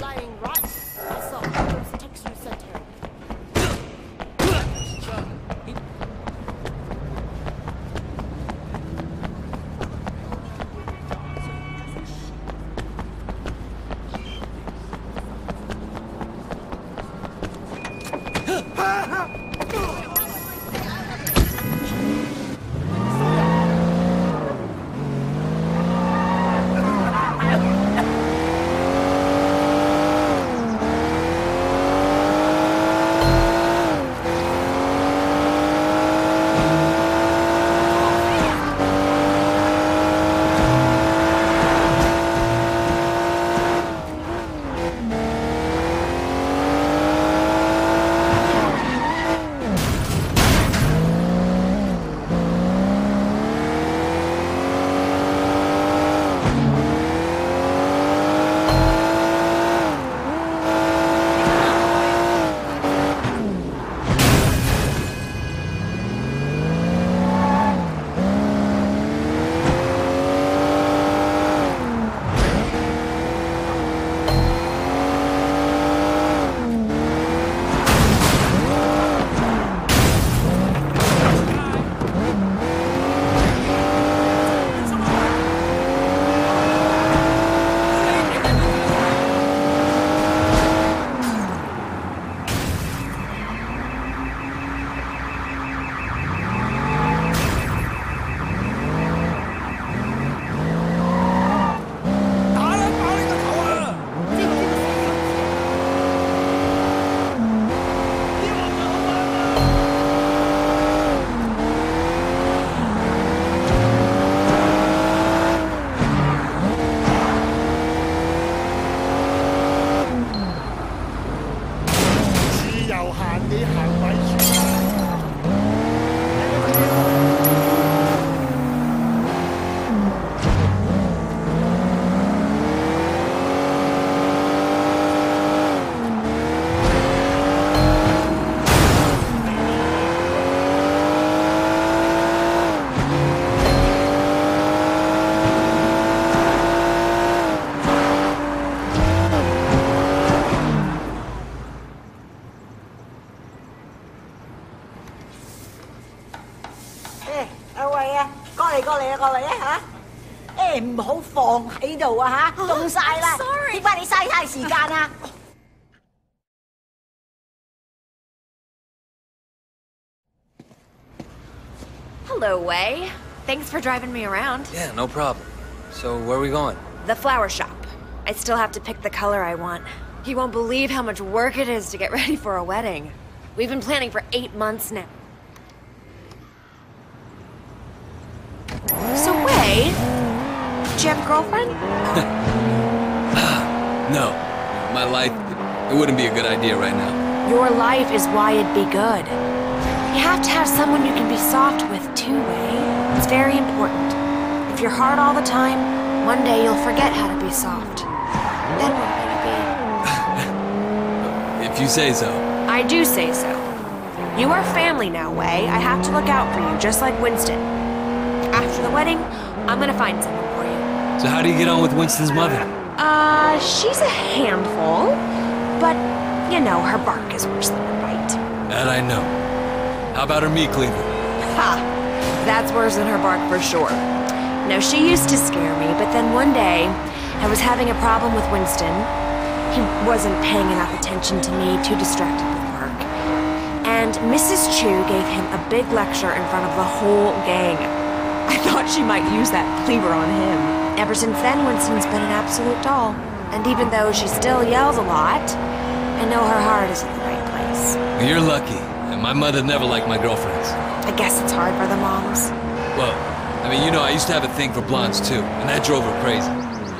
lying right. Hello, Wei. Thanks for driving me around. Yeah, no problem. So, where are we going? The flower shop. I still have to pick the color I want. You won't believe how much work it is to get ready for a wedding. We've been planning for eight months now. Do you have a girlfriend? No. My life, it wouldn't be a good idea right now. Your life is why it'd be good. You have to have someone you can be soft with, too, Wei. It's very important. If you're hard all the time, one day you'll forget how to be soft. Then what will you be? If you say so. I do say so. You are family now, Wei. I have to look out for you, just like Winston. After the wedding, I'm gonna find someone. So, how do you get on with Winston's mother? Uh, she's a handful, but, you know, her bark is worse than her bite. That I know. How about her meat cleaver? Ha! That's worse than her bark for sure. No, she used to scare me, but then one day, I was having a problem with Winston. He wasn't paying enough attention to me, too distracted with work. And Mrs. Chu gave him a big lecture in front of the whole gang. I thought she might use that cleaver on him. Ever since then, Winston's been an absolute doll. And even though she still yells a lot, I know her heart is in the right place. You're lucky. And my mother never liked my girlfriends. I guess it's hard for the moms. Well, I mean, you know, I used to have a thing for blondes too, and that drove her crazy.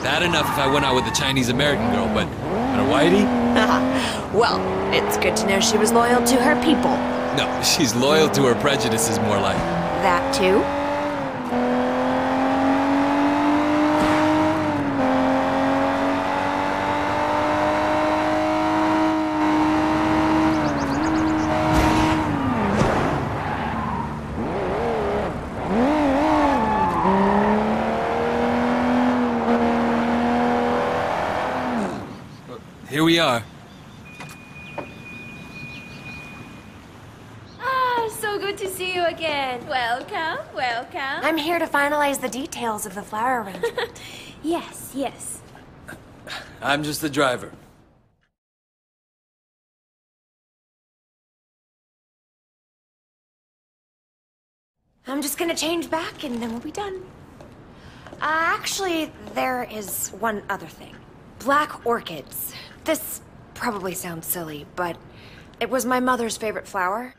Bad enough if I went out with a Chinese American girl, but but a whitey? well, it's good to know she was loyal to her people. No, she's loyal to her prejudices more like. That too? Here we are. Ah, so good to see you again. Welcome, welcome. I'm here to finalize the details of the flower arrangement. Yes, yes. I'm just the driver. I'm just gonna change back and then we'll be done. Uh, actually, there is one other thing. Black orchids. This probably sounds silly, but it was my mother's favorite flower.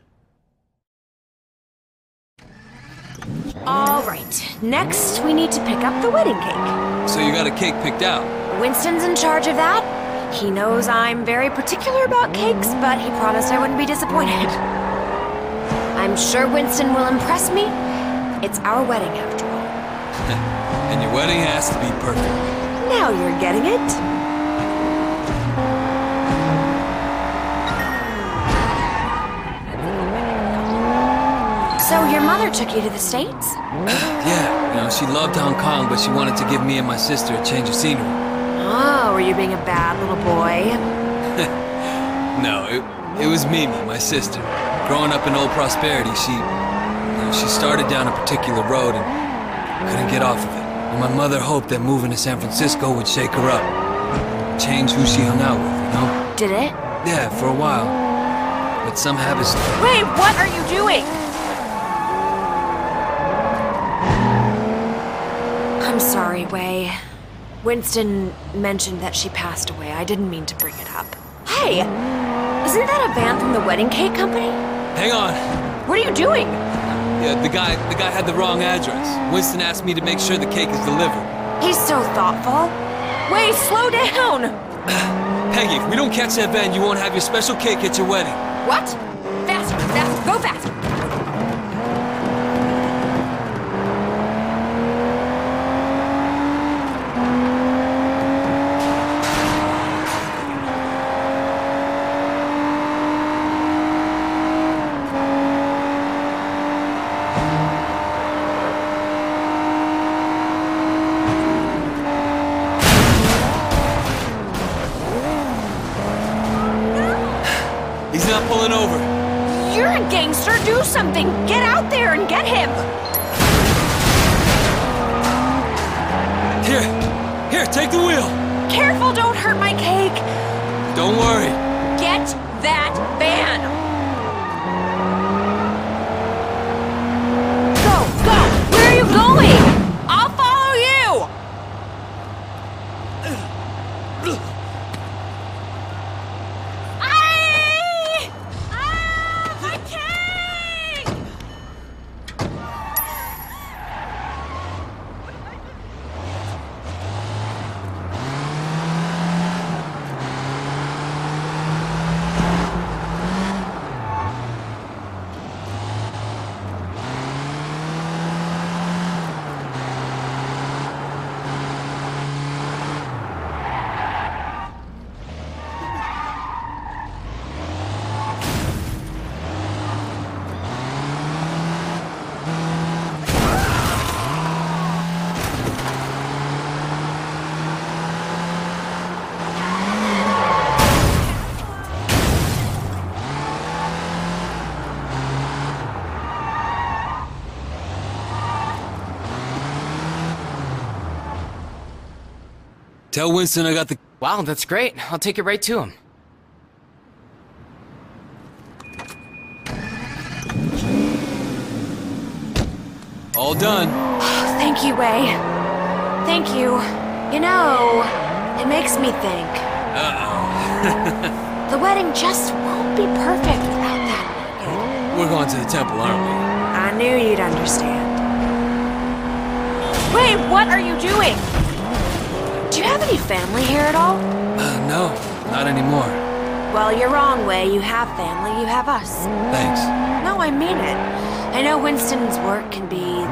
All right, next we need to pick up the wedding cake. So you got a cake picked out. Winston's in charge of that. He knows I'm very particular about cakes, but he promised I wouldn't be disappointed. I'm sure Winston will impress me. It's our wedding after all. And your wedding has to be perfect. Now you're getting it. So your mother took you to the States? Yeah, you know, she loved Hong Kong, but she wanted to give me and my sister a change of scenery. Oh, were you being a bad little boy? No, it, it was Mimi, my sister. Growing up in Old Prosperity, she, you know, she started down a particular road and couldn't get off of it. And my mother hoped that moving to San Francisco would shake her up, change who she hung out with, you know? Did it? Yeah, for a while. But some habits. Wait, what are you doing? I'm sorry, Wei. Winston mentioned that she passed away. I didn't mean to bring it up. Hey! Isn't that a van from the wedding cake company? Hang on. What are you doing? Yeah, the guy, the guy had the wrong address. Winston asked me to make sure the cake is delivered. He's so thoughtful. Wei, slow down! Peggy, if we don't catch that van, you won't have your special cake at your wedding. What? Faster, faster, go faster! He's not pulling over. You're a gangster, do something! Get out there and get him! Here, here, take the wheel. Careful, don't hurt my cake! Don't worry. Get that van! Go, go! Where are you going? I'll follow you! Aye! Ah, my cake! Tell Winston I got the. Wow, that's great. I'll take it right to him. All done. Thank you, Wei. Thank you. You know, it makes me think. Uh The wedding just won't be perfect without that orchid. We're going to the temple, aren't we? I knew you'd understand. Wait, what are you doing? Have any family here at all? Uh, no, not anymore. Well, you're wrong, Wei. You have family, you have us. Thanks. No, I mean it. I know Winston's work can be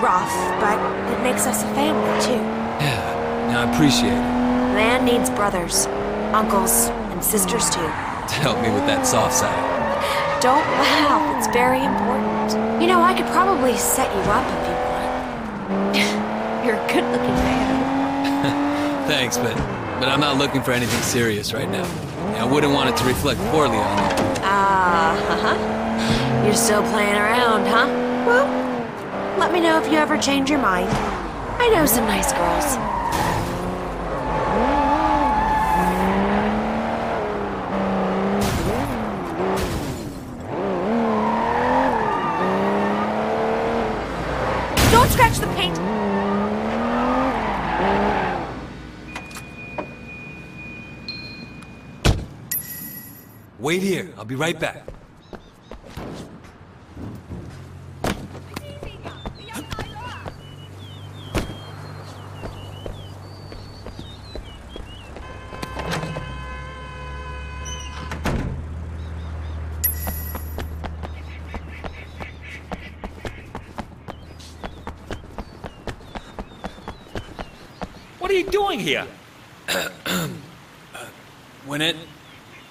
rough, but it makes us a family, too. Yeah, yeah, I appreciate it. Man needs brothers, uncles, and sisters, too. To help me with that soft side. Don't laugh, it's very important. You know, I could probably set you up if you want. You're a good looking man. Thanks, but but I'm not looking for anything serious right now. I wouldn't want it to reflect poorly on you. Ah, uh-huh. You're still playing around, huh? Well, let me know if you ever change your mind. I know some nice girls. Don't scratch the paint! Wait here. I'll be right back. What are you doing here? When it,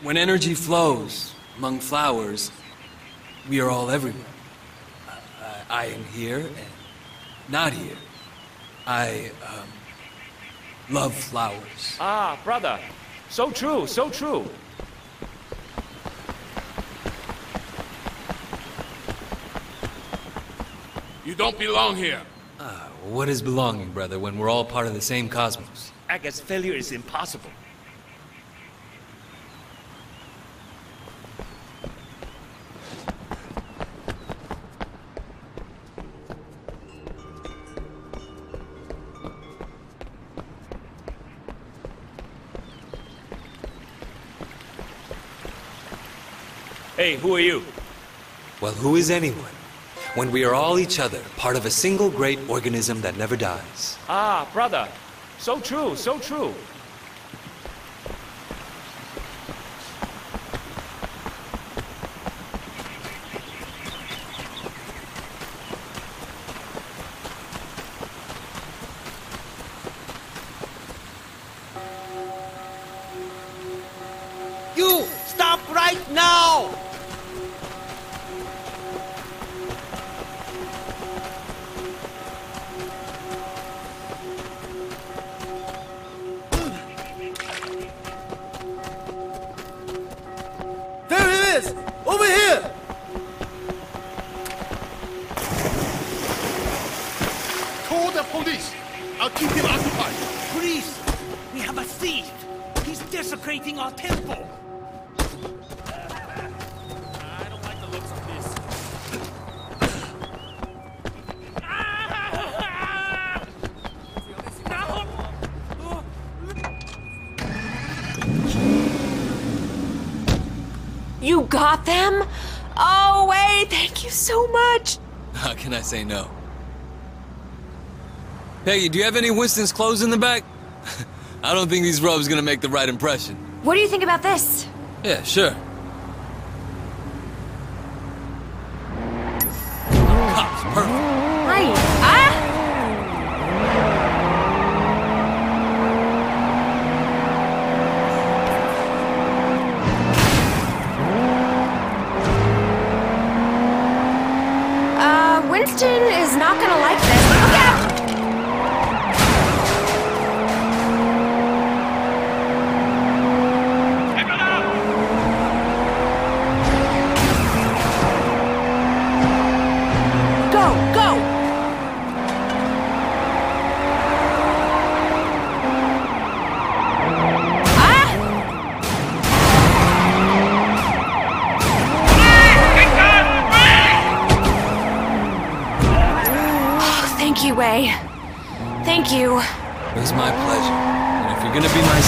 when energy flows among flowers, we are all everywhere. I, I am here and not here. I um, love flowers. Ah, brother. So true, so true. You don't belong here. What is belonging, brother, when we're all part of the same cosmos? I guess failure is impossible. Hey, who are you? Well, who is anyone? When we are all each other, part of a single great organism that never dies. Ah, brother. So true, so true. I say no? Peggy, do you have any Winston's clothes in the back? I don't think these robes gonna make the right impression. What do you think about this? Yeah, sure.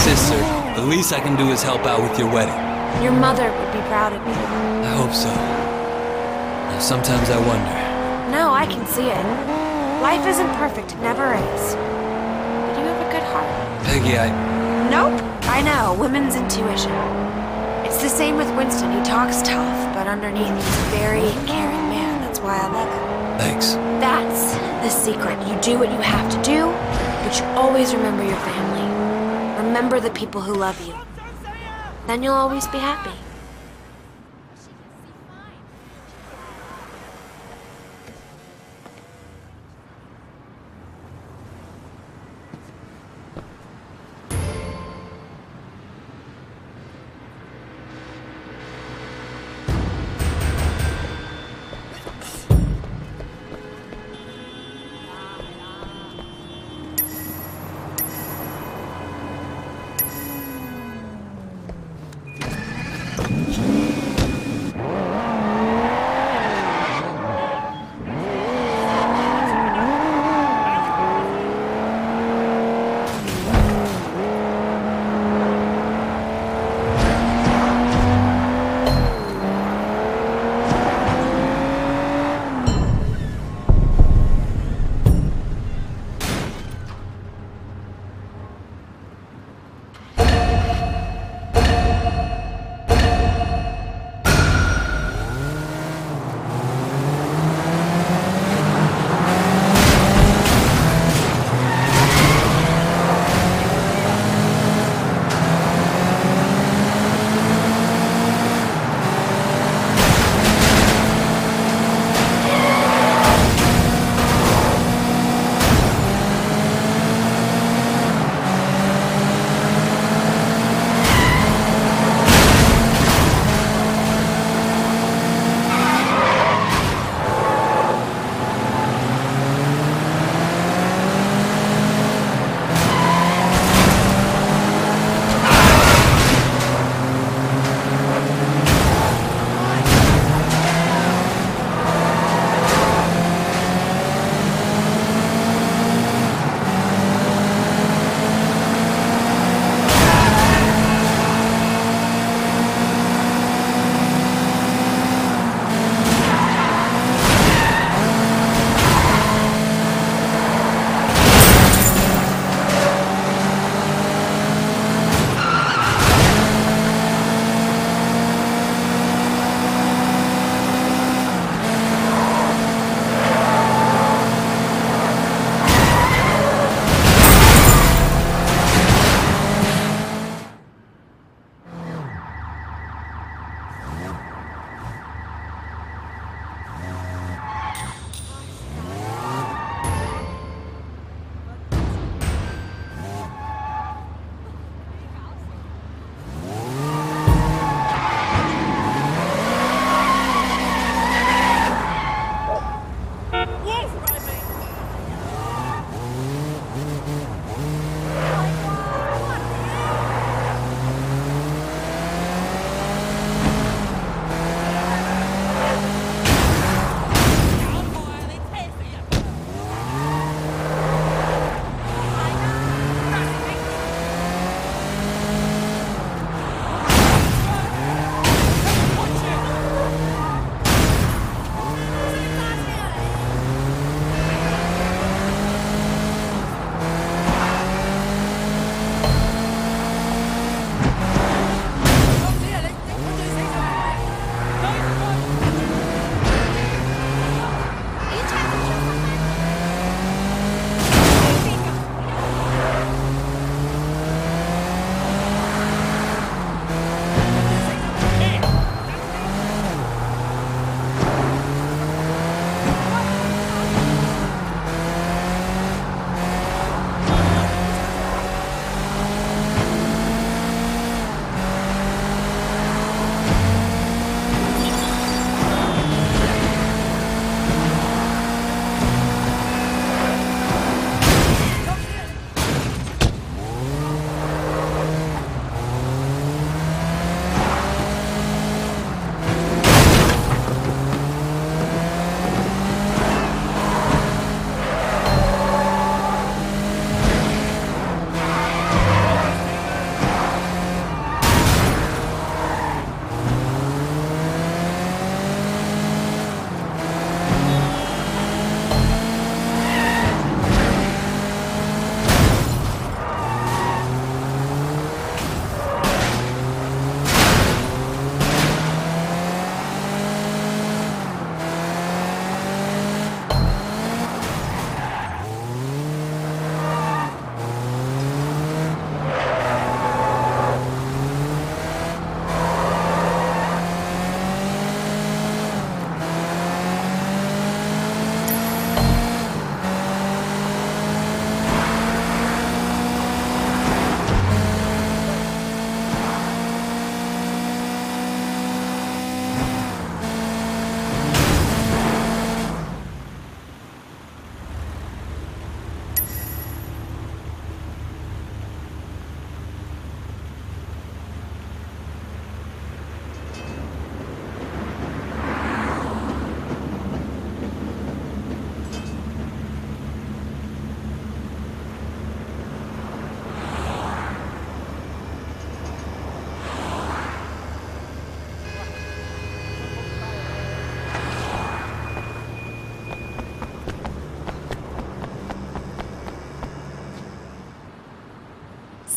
Sister, the least I can do is help out with your wedding. Your mother would be proud of me. I hope so. Now, sometimes I wonder. No, I can see it. Life isn't perfect, it never is. But you have a good heart. Peggy, I. Nope. I know, women's intuition. It's the same with Winston. He talks tough, but underneath he's a very caring man. That's why I love him. Thanks. That's the secret. You do what you have to do, but you always remember your family. Remember the people who love you. Then you'll always be happy.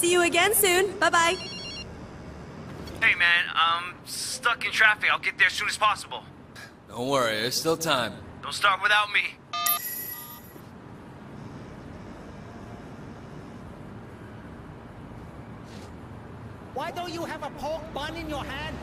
See you again soon. Bye bye. Hey man, I'm stuck in traffic. I'll get there as soon as possible. Don't worry, there's still time. Don't start without me. Why don't you have a pork bun in your hand?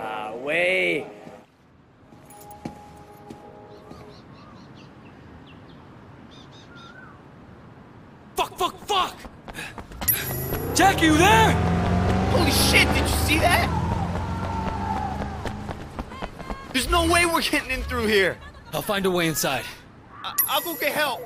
Ah, Wei. Fuck, fuck, fuck! Jackie, you there? Holy shit, did you see that? There's no way we're getting in through here. I'll find a way inside. I- I'll go get help.